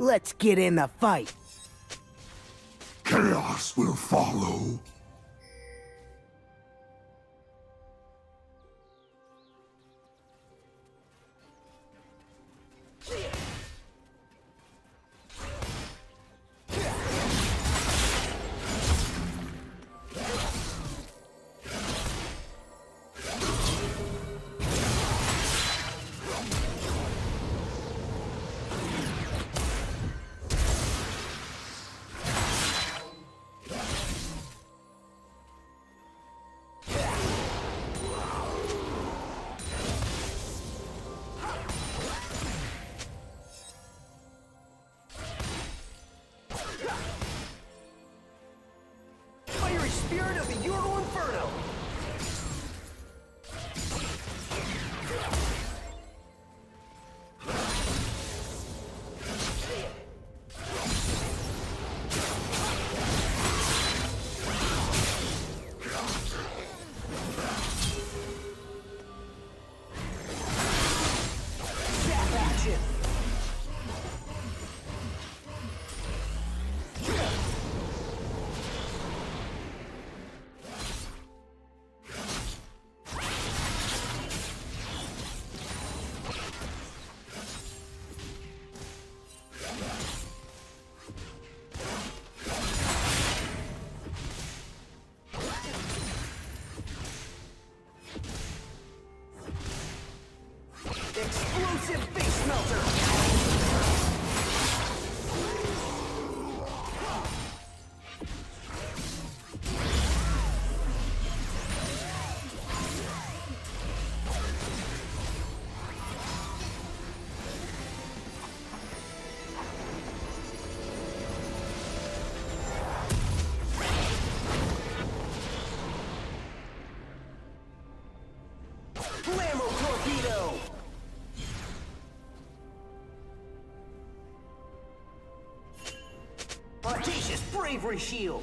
Let's get in the fight. Chaos will follow. Bravery shield!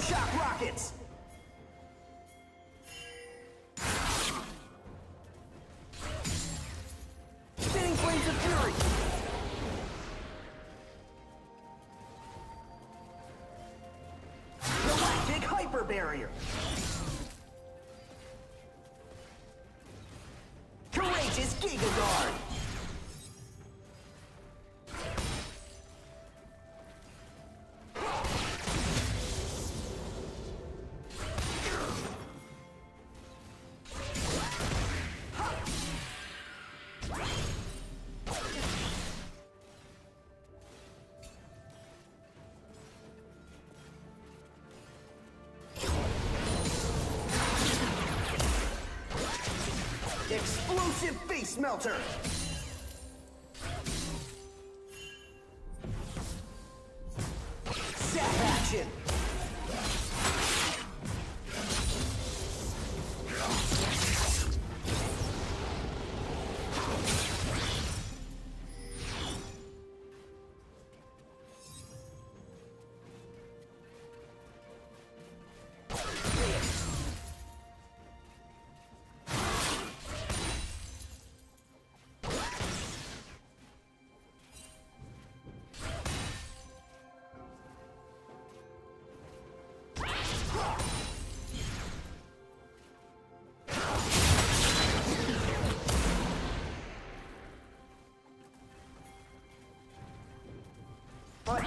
Shock rockets! Spinning flames of fury! Galactic hyper barrier! Courageous Giga Guard! Explosive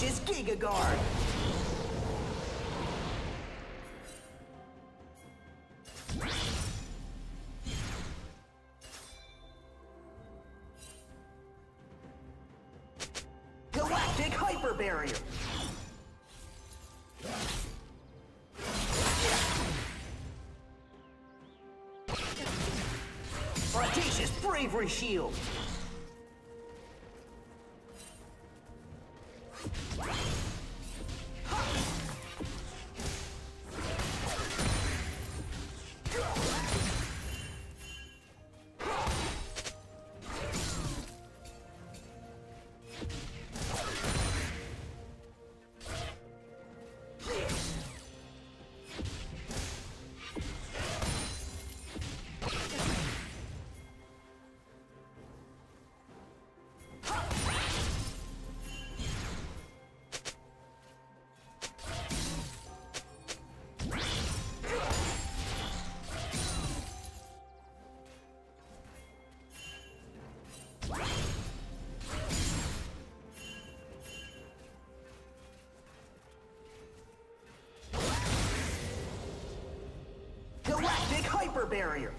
Courageous Giga Guard! Galactic Hyper Barrier! Audacious Bravery Shield! Hyper Barrier!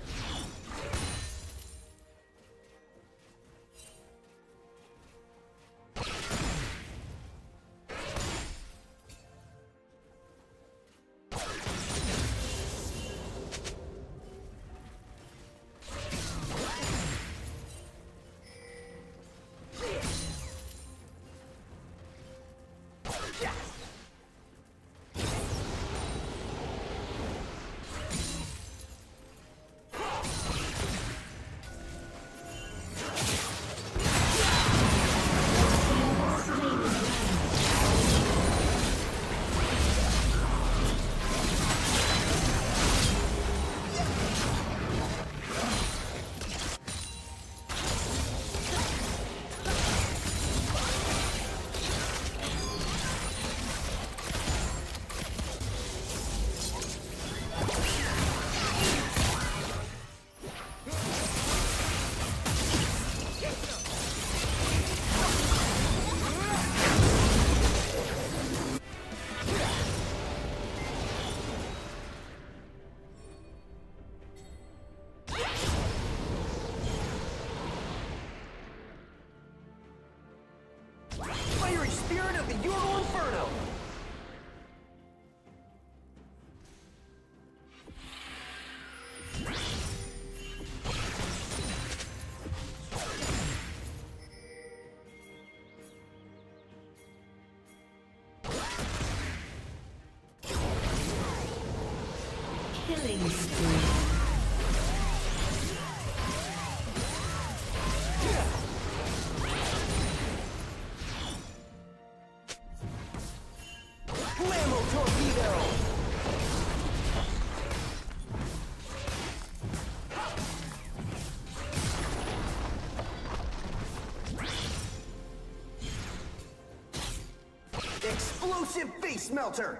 Explosive Face Melter!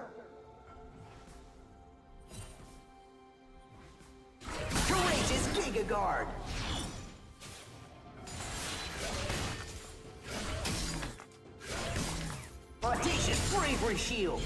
Courageous Giga Guard! Audacious Bravery Shield!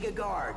Giga Guard.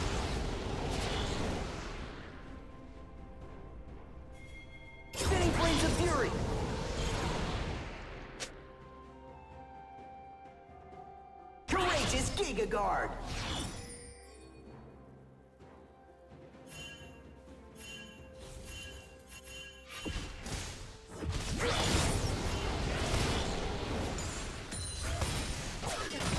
Yeah.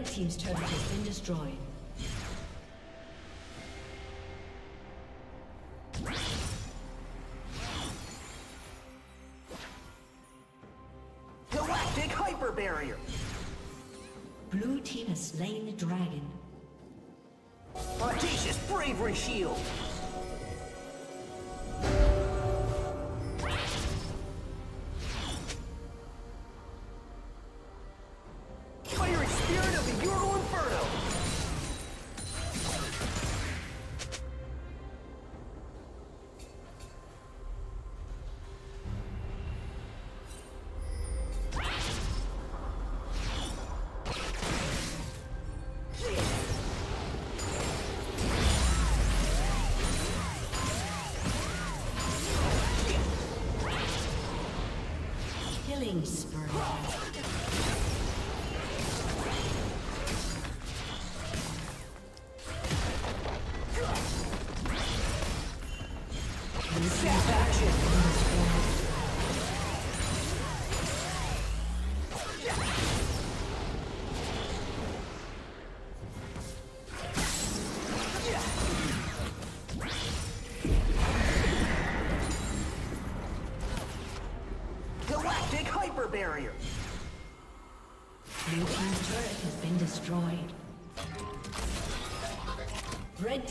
Red team's turret has been destroyed. Galactic Hyper Barrier. Blue team has slain the dragon. Audacious Bravery Shield.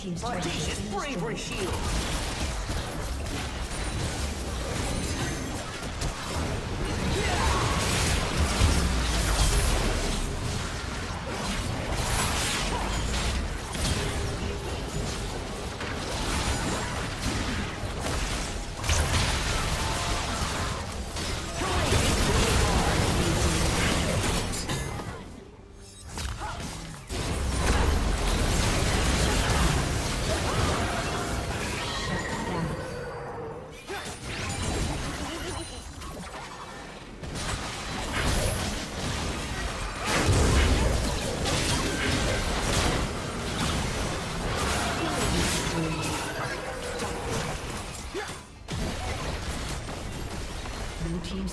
Team's turret has Audacious been bravery shield!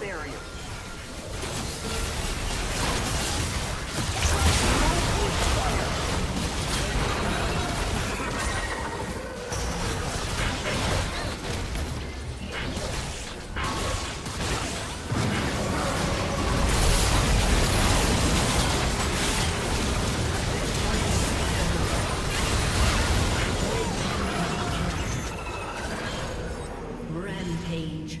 Barrier! Rampage.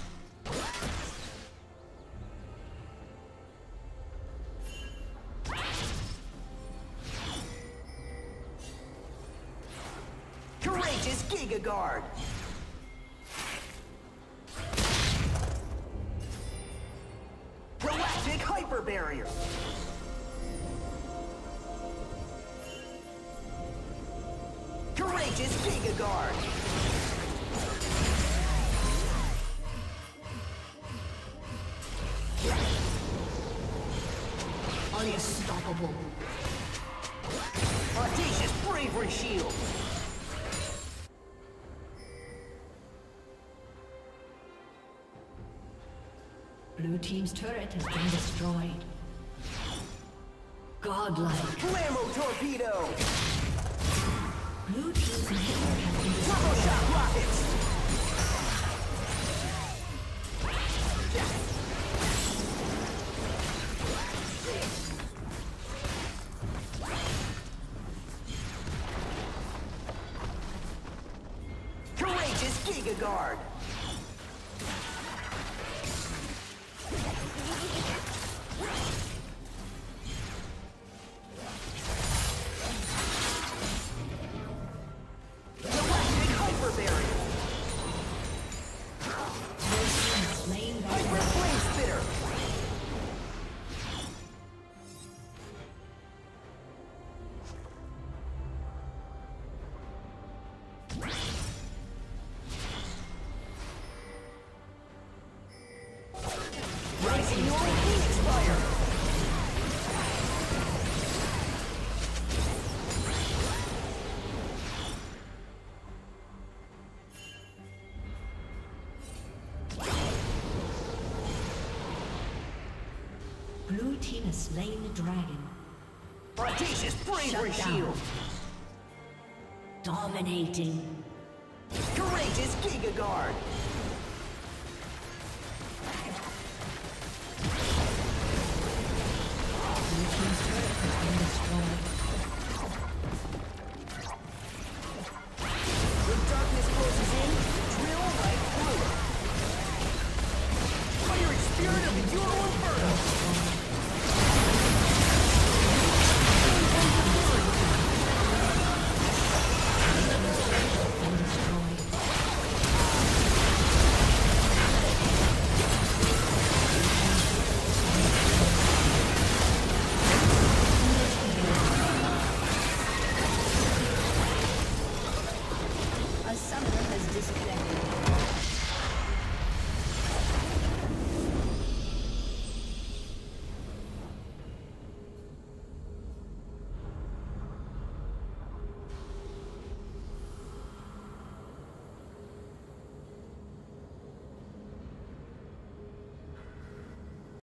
Unstoppable. Audacious Bravery Shield! Blue Team's turret has been destroyed. Godlike. Flammo Torpedo! Blue Team's turret has been destroyed. Shock Rockets! Galactic has slain the dragon. Audacious bravery shield. Dominating. Courageous Giga Guard.